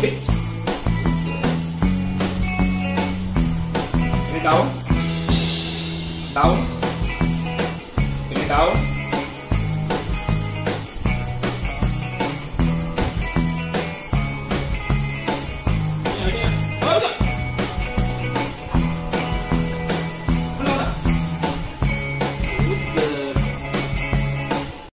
feito. Ele dá um. Dá